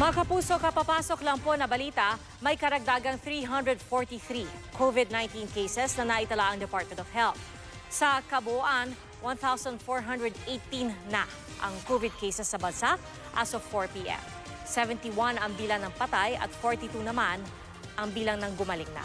Mga kapuso, kapapasok lang po na balita, may karagdagang 343 COVID-19 cases na naitala ang Department of Health. Sa kabuuan, 1,418 na ang COVID cases sa bansa as of 4 p.m. 71 ang bilang ng patay at 42 naman ang bilang ng gumaling na.